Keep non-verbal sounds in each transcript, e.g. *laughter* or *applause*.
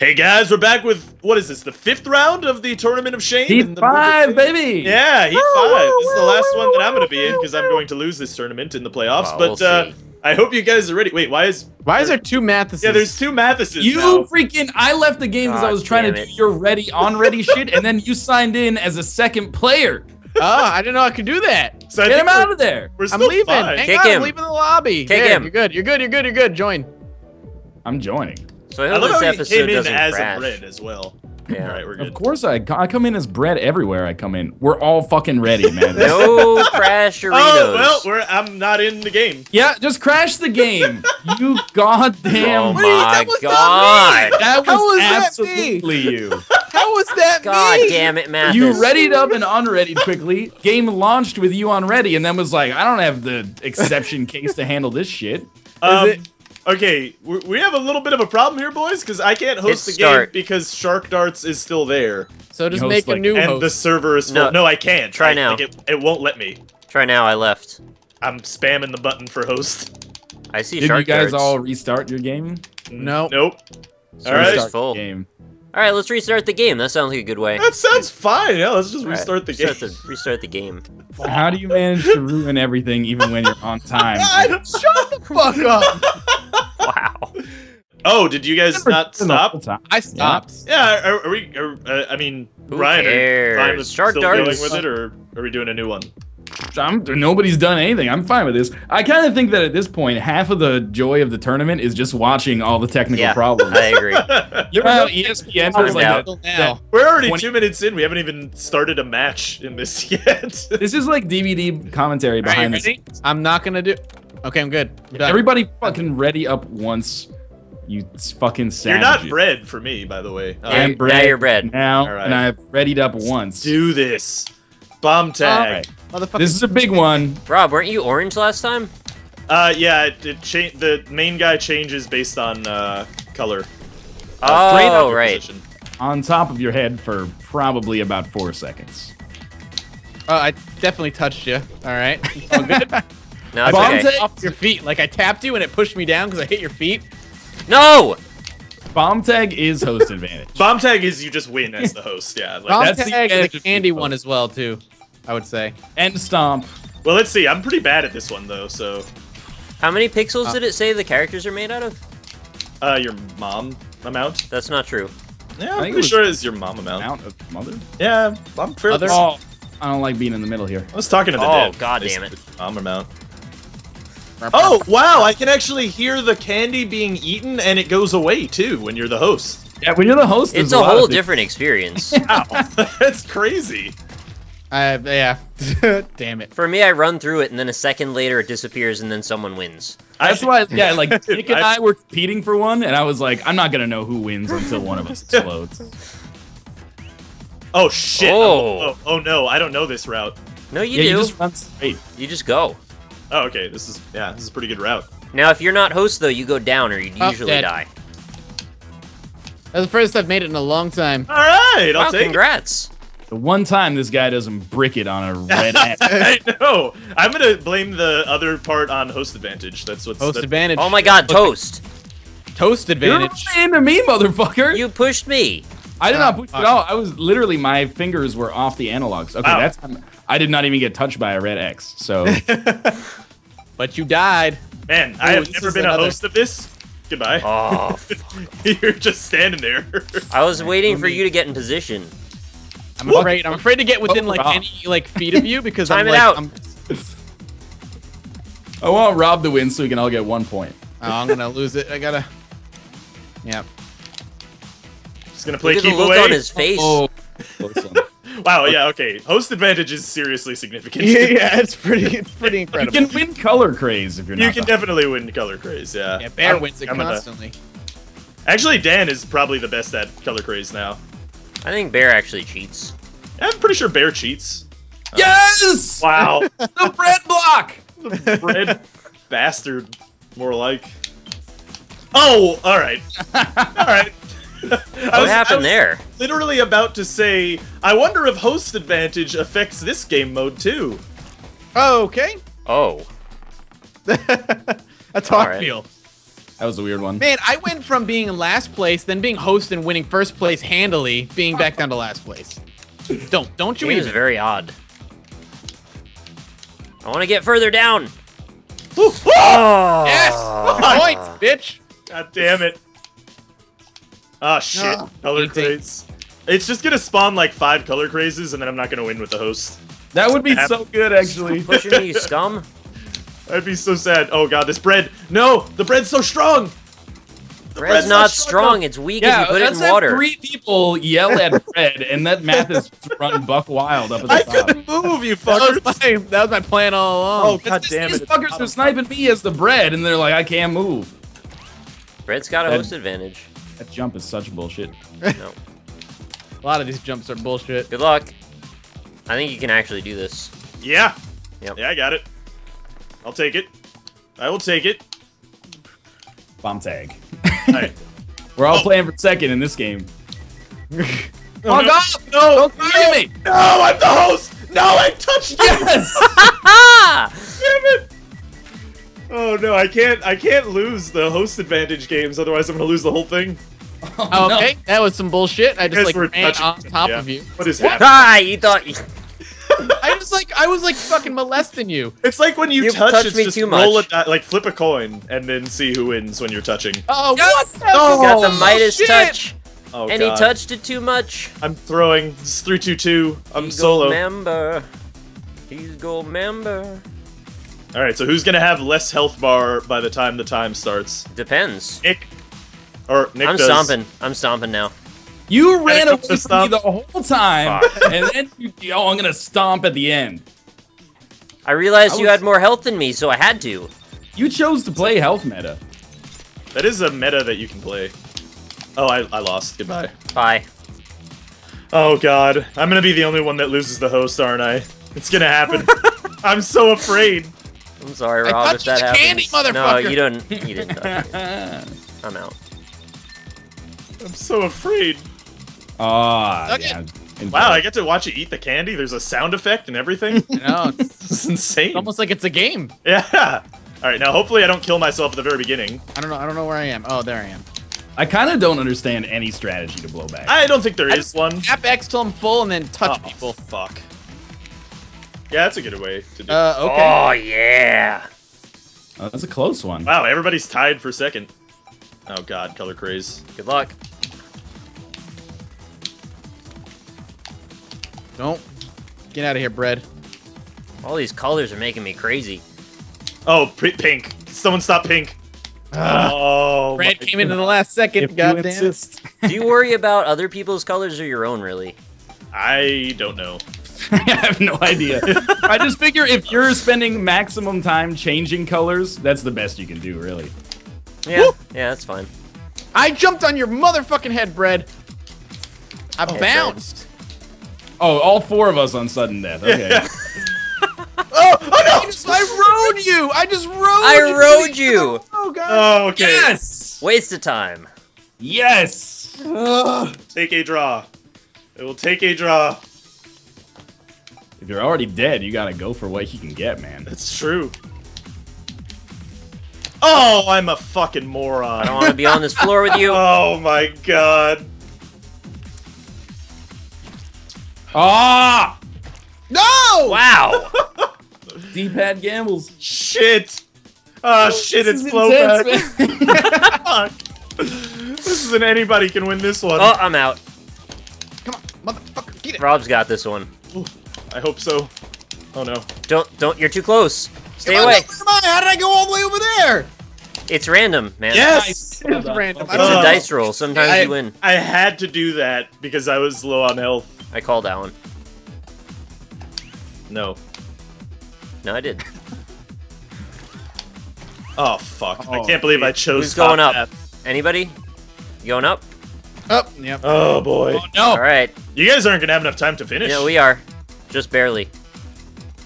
Hey guys, we're back with what is this? The fifth round of the tournament of shame. Heat the five, baby. Yeah, Heat five. This is the last one that I'm going to be in because I'm going to lose this tournament in the playoffs. Well, but we'll uh. I hope you guys are ready. Wait, why is? Why is there two Mathises? Yeah, there's two Mathises You now. freaking! I left the game because I was trying to do your ready on ready *laughs* shit, and then you signed in as a second player. Oh, *laughs* I didn't know I could do that. So Get him out of there. We're I'm leaving. fine. Hang Kick on, him. I'm leaving the lobby. Kick There, him. You're good. You're good. You're good. You're good. Join. I'm joining. So I I hope love this how he episode came in doesn't as crash. a bread as well. Yeah. All right, we're Of course, I, I come in as bread everywhere I come in. We're all fucking ready, man. *laughs* No crash *laughs* Doritos. Oh well, we're, I'm not in the game. Yeah, just crash the game. You *laughs* goddamn. Oh What do my that was not god. That was, How was that me? absolutely you. How was that God me? damn it, Mathis. You readied up and unreadied quickly. Game launched with you on ready, and then was like, I don't have the exception case to handle this shit. Um, it- Okay, we we have a little bit of a problem here, boys, because I can't host Hit the game because Shark Darts is still there, So just You make host, a like- new and host. the server is full. No. No, I can't. Try I- now. like, it, it won't let me. Try now, I left. I'm spamming the button for host. I see Did shark you guys darts. all restart your game? No. Nope. All Server's right. Full. game. All right, let's restart the game. That sounds like a good way. That sounds fine. Yeah, let's just All right, restart the game. restart the, restart the game. How do you manage to ruin everything even when you're on *laughs* time? God, shut the fuck up. *laughs* Wow. Oh, did you guys not stop? I stopped. Yeah, are, are we? Are, uh, I mean, Who Ryan, are you fine cares? with Shark still darts. going with it, or are we doing a new one? I'm, nobody's done anything. I'm fine with this. I kind of think that at this point, half of the joy of the tournament is just watching all the technical Yeah, problems. I agree. *laughs* You ever know ESPN was like, out. that- We're already 20 two minutes in. We haven't even started a match in this *laughs* yet. this is like DVD commentary behind you the? I'm not gonna do. Okay, I'm good. I'm. Everybody fucking ready up once. You fucking You're not bread for me, by the way. Uh, I'm now bread you're bread. now, All right. and I've readied up once. do this. Bomb tag. Alright. This is a big one. Rob, weren't you orange last time? Uh, yeah, it, it cha- the main guy changes based on uh, color. Uh, Oh, straight right. position. On top of your head for probably about four seconds. Oh, I definitely touched you. All right. *laughs* All good. No, it's Bomb okay. Off your feet. Like I tapped you and it pushed me down because I hit your feet. No! Bomb tag is host *laughs* advantage. Bomb tag is you just win as the host. Yeah. Like, Bomb that's the tag advantage the candy one as well too. I would say. And stomp. well, let's see. I'm pretty bad at this one though. So, How many pixels Uh, did it say the characters are made out of? uh, your mom amount. That's not true. Yeah, I I'm think it pretty was- sure it's your mom amount. Amount of mother. Yeah, I'm fairly. Mother? Oh, I don't like being in the middle here. I was talking to the Oh, dead. God damn it. Mom amount. Oh wow! I can actually hear the candy being eaten, and it goes away too when you're the host. Yeah, when you're the host, It's there's a whole things- different experience. *laughs* Wow, *laughs* that's crazy. Uh, yeah. *laughs* Damn it. For me, I run through it, and then a second later it disappears, and then someone wins. That's why, yeah, like Nick and I- I were competing for one, and I was like, I'm not gonna know who wins until one of us explodes. Oh shit! Oh. oh, oh no! I don't know this route. No, you yeah, do. you just run straight. You just go. Oh, okay. This is yeah. This is a pretty good route. Now, if you're not host, though, you go down, or you Oh, usually dead. die. That's the first I've made it in a long time. All right, I'll Wow, take congrats. The one time this guy doesn't brick it on a red *laughs* it. X. I know. I'm gonna blame the other part on host advantage. That's what's Host that- advantage. Oh my god, toast. Toast advantage. You're advantage. into me, motherfucker. You pushed me. I did not push at all. I was literally my fingers were off the analogs. Okay, Wow. that's I did not even get touched by a red X. So *laughs* But you died. Man, I have never been another- a host of this. Goodbye. Oh, *laughs* You're just standing there. I was waiting for you to get in position. I'm afraid. I'm afraid to get within Oh, like wow. any like feet of you *laughs* because Time I'm it like out. I'm, I want Rob to win so we can all get one point. oh, I'm gonna lose it. I gotta. Yeah. Just gonna play Look at the keep look away. on his face. Oh. *laughs* Wow. Yeah. Okay. Host advantage is seriously significant. yeah, *laughs* yeah it's pretty. It's pretty incredible. You can win color craze if you're not. You can the- definitely win color craze. Yeah. yeah, Bear I'm- wins it I'm gonna- constantly. Actually, Dan is probably the best at color craze now. I think Bear actually cheats. I'm pretty sure Bear cheats. Uh, yes! Wow. *laughs* The bread block. The bread bastard, more like. Oh, all right, all right. *laughs* I What was- I happened was there? Literally about to say, I wonder if host advantage affects this game mode too. Oh, okay. Oh. *laughs* That's how I Alright. feel. That was a weird one. Man, I went from being in last place, then being host and winning first place handily, being back down to last place. Don't, don't you Game is even. very odd. I want to get further down. oh Yes! Points, bitch! God damn it. Ah, shit. Ah, color eating. craze. It's just gonna spawn like five color crazes, and then I'm not gonna win with the host. That would be Hap- so good, actually. *laughs* Pushing me, you scum. I'd be so sad. Oh god, this bread. No, the bread's so strong. The Bread's not strong. It's weak if Yeah, you put it let's in have water. three people yell at bread, and that math is run buck wild up at the I top. couldn't move, you That was, fuckers. my, that was my plan all along. Oh god It's- damn These it. fuckers are sniping me as the bread, and they're like, I can't move. Bread's got a host advantage. That jump is such bullshit. No. A lot of these jumps are bullshit. Good luck. I think you can actually do this. Yeah. Yep. Yeah, I got it. I'll take it. I will take it. Bomb tag. *laughs* Alright. *laughs* We're all Oh. playing for second in this game. *laughs* Oh, Fuck no. off! No! Don't fire me! No, I'm the host! No, I touched it! Yes! Damn it! Oh no, I can't I can't lose the host advantage games, otherwise I'm gonna lose the whole thing. *laughs* Oh, no. Okay, that was some bullshit. I just like were ran on top yeah. of you. What is happening? Ah! *laughs* You thought you... *laughs* I was like, I was like fucking molesting you. It's like when you, You touch, touched it's me just too roll much. it, uh, like flip a coin and then see who wins when you're touching. Oh, Yes! what? Oh, got the Midas shit. touch, Oh and god. he touched it too much. I'm throwing. It's three two two. I'm He's solo. gold member. He's gold member. All right, so who's gonna have less health bar by the time the time starts? Depends. Nick, or Nick I'm does. stomping. I'm stomping now. You ran away to from me stomp. the whole time, *laughs* and then you, oh, I'm gonna stomp at the end. I realized I you had more health than me, so I had to. You chose to play health meta. That is a meta that you can play. Oh, I, I lost. Goodbye. Bye. Oh god, I'm gonna be the only one that loses the host, aren't I? It's gonna happen. *laughs* I'm so afraid. I'm sorry, I Rob, if that the happens. candy, No, you didn't. You didn't touch it. *laughs* I'm out. I'm so afraid. Ah, Okay. yeah. Wow, I get to watch you eat the candy. There's a sound effect and everything. *laughs* I know. It's this is insane. almost like it's a game. Yeah. All right, now hopefully I don't kill myself at the very beginning. I don't know. I don't know where I am. Oh, there I am. I kind of don't understand any strategy to blow back. I don't think there I is one. Tap X till I'm full and then touch Oh, people. Fuck. Yeah, that's a good way to do. it. Uh, okay. Oh yeah. Oh, that's a close one. wow, everybody's tied for second. Oh god, color craze. Good luck. Don't get out of here, bread. All these colors are making me crazy. Oh, p- pink. Someone stop pink. Ah. oh, Bread my came in in the last second. If you God damn Do you worry about other people's colors or your own, really? I don't know. *laughs* I have no idea. I just figure if you're spending maximum time changing colors, that's the best you can do, really. Yeah. Yeah, that's fine. I jumped on your motherfucking head, bread. I Oh, bounced. Oh, all four of us on sudden death. Okay. *laughs* Oh, oh I, just, I rode you. I just rode. You! I rode you. Oh god. Oh, okay. yes. Waste of time. Yes. Take a draw. It will take a draw. If you're already dead, you gotta go for what you can get, man. That's true. Oh, I'm a fucking moron. I don't want to be on this floor with you. *laughs* Oh my god. Ah! No. Wow. *laughs* D-pad gambles. Shit. Oh shit, it's is blowback. intense, man. *laughs* *laughs* This isn't anybody can win this one. Oh, I'm out. Come on, motherfucker, get it. Rob's got this one. Ooh, I hope so. Oh no. Don't, don't. You're too close. Stay Come on, away. Come on, how did I go all the way over there? It's random, man. Yes! It was random. It's a Oh. dice roll. Sometimes I, you win. I had to do that because I was low on health. I called that one. No. No, I did. Oh fuck. I Oh, can't believe I chose Who's going up? path. Anybody? You going up? Oh, yep. Oh boy. Oh no! All right. You guys aren't gonna have enough time to finish. Yeah, we are. Just barely.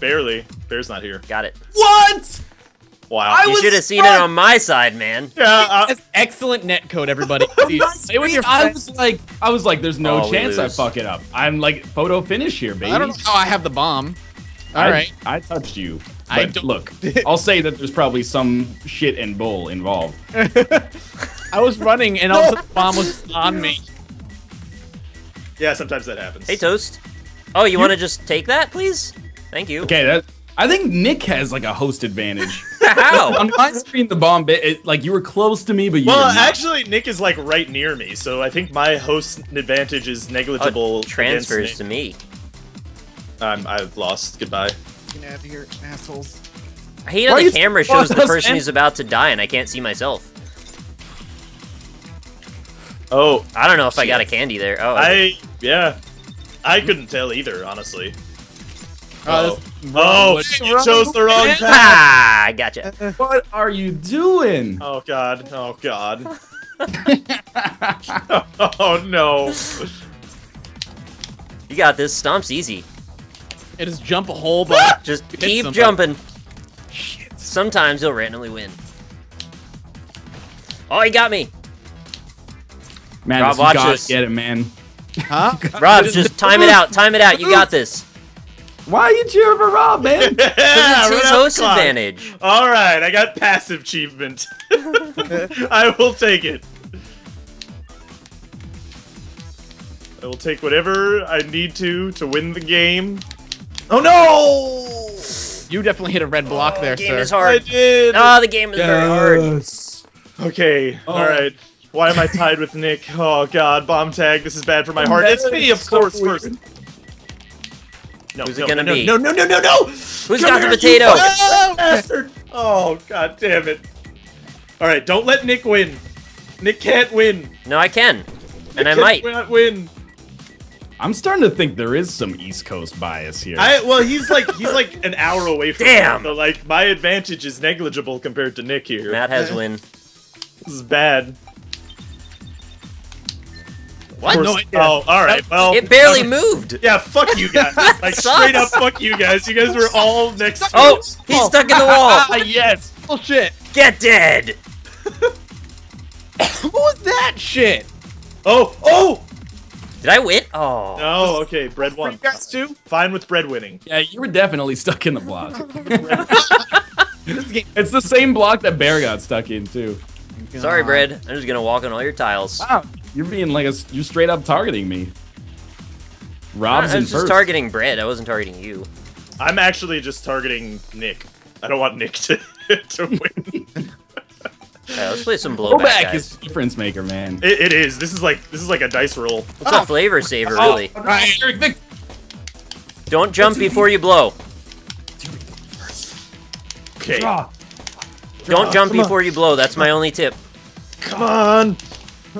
Barely. Bear's not here. Got it. What? Wow. I You should have seen it on my side, man. yeah, uh, That's excellent net code, everybody. *laughs* Stay with your I was like, I was like, there's no Oh, chance I fuck it up. I'm like, photo finish here, baby. I don't know how I have the bomb. All I, right. I touched you. I don't- look, I'll say that there's probably some shit and bull involved. *laughs* I was running and all of a sudden the bomb was on me. *laughs* Yeah, sometimes that happens. Hey, Toast. Oh, you want to just take that, please? Thank you. Okay, that I think Nick has like a host advantage. How? On my screen, the bomb bit, it, like you were close to me, but you Well, were not. actually, Nick is like right near me, so I think my host advantage is negligible. Oh, transfers against to me. Nick. I'm, I've lost. Goodbye. Get out of here, assholes. I hate Why how the camera shows the person man? who's about to die and I can't see myself. Oh, I don't know if I got a candy there. Oh, I yeah, I couldn't tell either, honestly. Oh, Oh, this- you chose the wrong path. ah, I gotcha. *laughs* what are you doing? Oh god, oh god. *laughs* *laughs* oh no. You got this. Stomp's easy. It is jump a hole, but Just keep somebody. jumping. Sometimes you'll randomly win. Oh, he got me. Man, Rob, you watch gotta this. get it, man. huh? Rob, just time it out. Time it out. You got this. Why are you cheering for Rob, man? *laughs* Yeah, It's his host clock. advantage. All right, I got passive achievement. *laughs* I will take it. I will take whatever I need to to win the game. Oh no! You definitely hit a red block Oh, there, the game sir. is I hard. did. Oh, the game is very hard. Okay, Oh. all right. Why am I tied with Nick? Oh God, bomb tag. This is bad for my oh, heart. It's me, of So course. weird. First. No, Who's it gonna no, be? No, no, no, no, no! Who's Come got the here, you potato? fucking bastard! Oh God damn it! All right, don't let Nick win. Nick can't win. No, I can. And I Nick might. cannot win. I'm starting to think there is some East Coast bias here. I well, he's like he's like an hour away from Damn. me, so like my advantage is negligible compared to Nick here. Matt has *laughs* win. This is bad. What? Of course- oh, all right. Well, It barely *laughs* moved. Yeah, fuck you guys. *laughs* Like Sucks. straight up, fuck you guys. You guys were all next. to Oh, it. he's stuck in the wall. ah, *laughs* yes. Bullshit. Get dead. What was that shit? Oh, oh. Did I win? Oh. No, okay. Bread You guys too? Fine with bread winning. Yeah, you were definitely stuck in the block. This game. it's the same block that Bear got stuck in too. Sorry, Bread. I'm just gonna walk on all your tiles. Wow, you're being like a, you're straight up targeting me. I Rob's in was just first. targeting Bread. I wasn't targeting you. I'm actually just targeting Nick. I don't want Nick to *laughs* to win. Yeah, let's play some blowback, Blowback guys. is the difference maker, man. It, it is. This is like this is like a dice roll. What's a flavor saver, Oh, really? right, Eric Vic. Don't jump before you blow. Okay. Draw. Don't jump come on. before you blow. That's my only tip. Come on.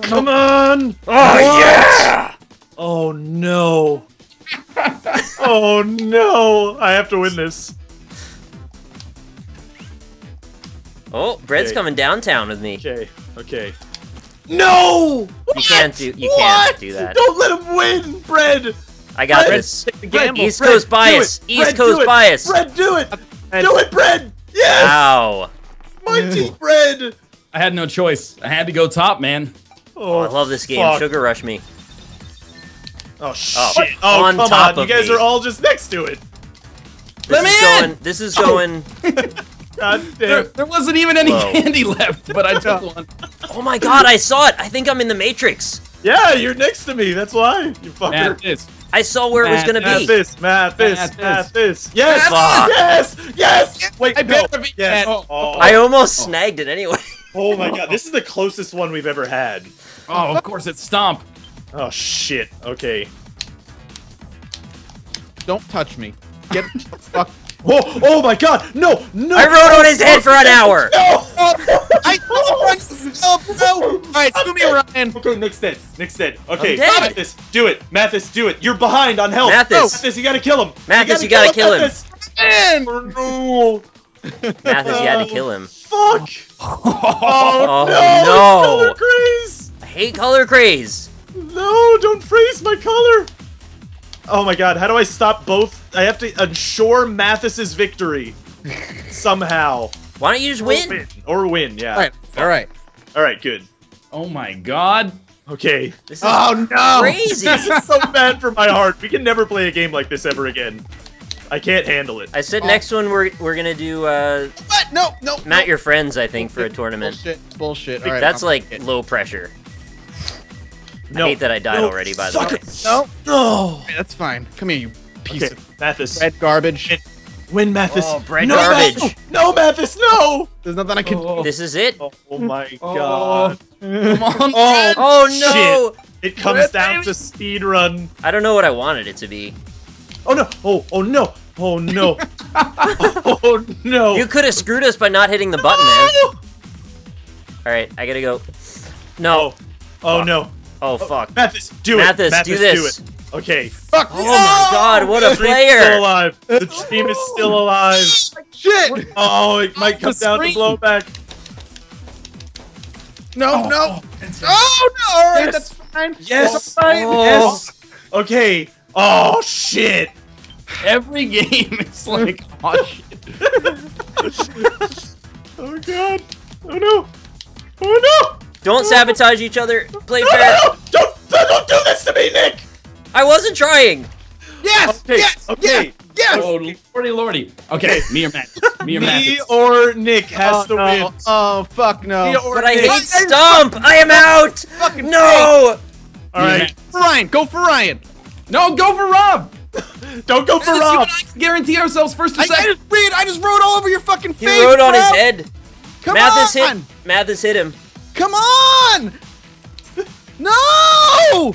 Come on. Oh yeah! Oh no. *laughs* oh no. I have to win this. Oh, Bread's Okay. coming downtown with me. Okay. Okay. No! You can't do. You What? can't do that. Don't let him win, Bread. I got Bread, this. Take. East Bread, Coast bias. East Bread, Coast bias. Bread, do it. And- Do it, Bread. Yes. Ow! Mighty *laughs* Bread. I had no choice. I had to go top, man. Oh, I love this game. fuck. Sugar Rush me. Oh, oh shit! Oh, Oh, on come top on! You guys me. are all just next to it. This Let is me going. in! This is going. *laughs* God There, damn! there wasn't even any Whoa. candy left, but I took *laughs* one. Oh my God! I saw it. I think I'm in the Matrix. Yeah, you're next to me. That's why you fucker. Matt. I saw where it was gonna Matt be. this, Matt this, Matt Matt this. this. Yes, Fuck. yes, yes. Wait, I no. better be- Yes. Matt. Oh, I almost snagged it anyway. oh my god, this is the closest one we've ever had. Oh, of course it's Stomp. Oh shit. Okay. Don't touch me. Get *laughs* fuck. Whoa! Oh my god! No! No! I rode on his head for an hour. No! I oh, no. All right, do me, Ryan. Okay, Nick's dead. Nick's dead. Okay, I'm dead. Mathis, do it. Mathis, do it. You're behind on health. Mathis. Mathis, you gotta kill him. Mathis, you gotta kill him. Mathis. Man. No. Mathis, you had to kill him. Fuck! Oh, Oh, no! no. It's color craze! Hate color craze. No, don't freeze my color! Oh my god, how do I stop both? I have to ensure Mathis's victory. *laughs* Somehow. Why don't you just Or win? Or win, yeah. All right. All right. Alright, good. Oh my god. Okay. This is Oh no! crazy. This is so bad for my heart. We can never play a game like this ever again. I can't handle it. I said Oh. next one we're we're gonna do uh, What? No, no. Matt no. your friends. I think for a tournament. Bullshit. Bullshit. All right, That's I'm- like low pressure. No. I hate that I died No. already. By the Fuck way. it. No, No. that's fine. Come here, you piece Okay, of Mathis. red garbage. Win, Mathis. Oh, bread no, garbage. No, Mathis, no. There's nothing I can. Oh. This is it. Oh, oh my *laughs* Oh. god. Come on. *laughs* Oh, Oh no! It comes Red down baby. to speed run. I don't know what I wanted it to be. Oh no. Oh, oh no. Oh no. *laughs* oh no. You could have screwed us by not hitting the button, man. All right, I gotta go. No. Oh, oh no. Oh, oh fuck. Mathis, do Mathis, it. do Mathis, this. do it. Okay. Fuck. Oh my god, what a The player! still alive. The dream is still alive. Shit. Oh, it might come The down to screen. blowback. No, Oh, no. Oh, it's- Oh no. All right, Yes. that's fine. Yes. That's fine. Oh. Yes. Okay. Oh shit. Every game is like, oh shit. *laughs* Oh god. Oh no. Oh no. Don't sabotage each other. Play No, fair. no, no. Don't, don't do this to me, Nick. I wasn't trying. Yes. Okay, Yes. okay. Yeah, yes. Oh, lordy, lordy. Okay, me or Matt? Me or *laughs* Matt? Me or Nick has oh, to no. win. Oh fuck no. Me or But I Nick. hate Stomp. I am out. Fucking No. All right. Ryan, go for Ryan. No, go for Rob. *laughs* Don't go for Let's Rob. guarantee ourselves first or I, I second. just read. I just wrote all over your fucking face. He face. rode on bro. his head. Come Mathis on. hit. Mathis hit him. Come on. No. *laughs*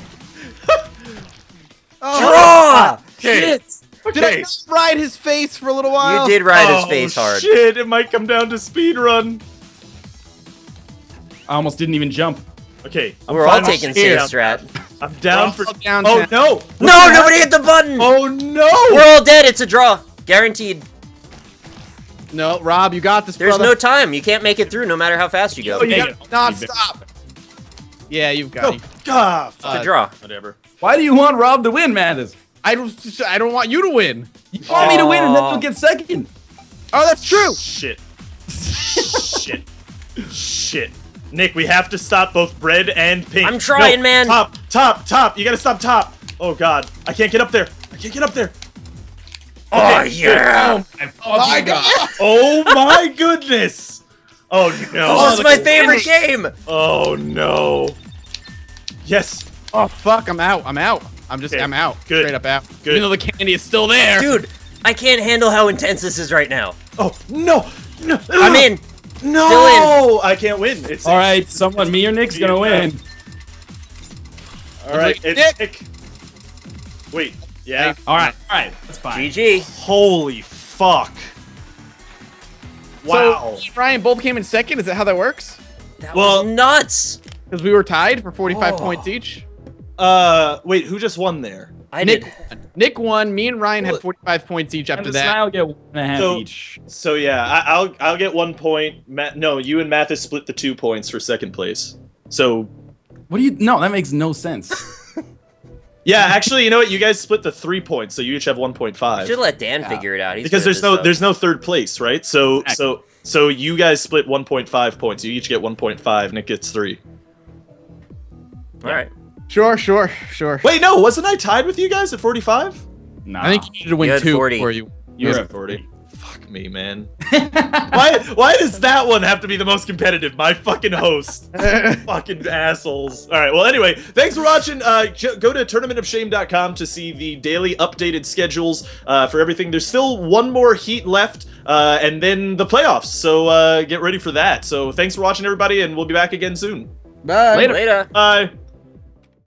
oh, Draw. Okay. Did I Okay. just ride his face for a little while? You did ride his Oh, face hard. Shit, it might come down to speed run. I almost didn't even jump. Okay. I'm We're all taking Here. safe strat. I'm down We're for. all down oh ten. no! No, nobody hit the button. Oh no! We're all dead. It's a draw. Guaranteed. No, Rob, you got this, There's brother. no time. You can't make it through no matter how fast you go. Oh, you got- it. not stop. Yeah, you've got Go. it. God. It's a Uh, draw. Whatever. Why do you want Rob to win, Mathis? I don't. I don't want you to win. You want me to win and then Aw. you'll get second. Oh, that's true. Shit. Shit. Shit. Nick, we have to stop both bread and pink. I'm trying, No, man. Top, top, top. You gotta stop top. Oh god. I can't get up there. I can't get up there. Oh Okay, yeah. Oh, I fucking oh, God. Oh my goodness. Oh no. Oh, it's my favorite game. Oh no. Yes. Oh fuck, I'm out. I'm out. I'm just. Okay, I'm out. good, Straight up out. good. Even though the candy is still there. Dude, I can't handle how intense this is right now. Oh no. No. I'm in. No. Still I can't win. It's All right, someone, me or Nick's gonna win. All right. Nick. Nick. Wait. Yeah. All right, all right, that's fine. GG. Holy fuck. Wow. So, me and Ryan both came in second. Is that how that works? That Well- was nuts. Because we were tied for 45 Oh. points each. uh, wait. Who just won there? I Nick, did. won. Nick won. Me and Ryan Well, had 45 points each after And that. I'll get one and a half So- each. So yeah, I, I'll I'll get one point. Matt, no, you and Mathis split the two points for second place. So What do you? No, that makes no sense. *laughs* yeah, actually, you know what? You guys split the three points, so you each have one point five. Should let Dan figure it out. He's Because there's no stuff. there's no third place, right? So Exactly. so so you guys split 1.5 points. You each get 1.5. Nick gets three. All right. Sure, sure, sure. Wait, no, wasn't I tied with you guys at 45? Nah, I think you needed to win You two 40. before you. you're at 40. Fuck me, man. *laughs* why why does that one have to be the most competitive? My fucking host. *laughs* fucking assholes. All right. Well, anyway, thanks for watching. Uh, go to tournamentofshame.com to see the daily updated schedules uh, for everything. There's still one more heat left, uh, and then the playoffs. So uh, get ready for that. So thanks for watching, everybody, and we'll be back again soon. Bye. Later. Later. Bye.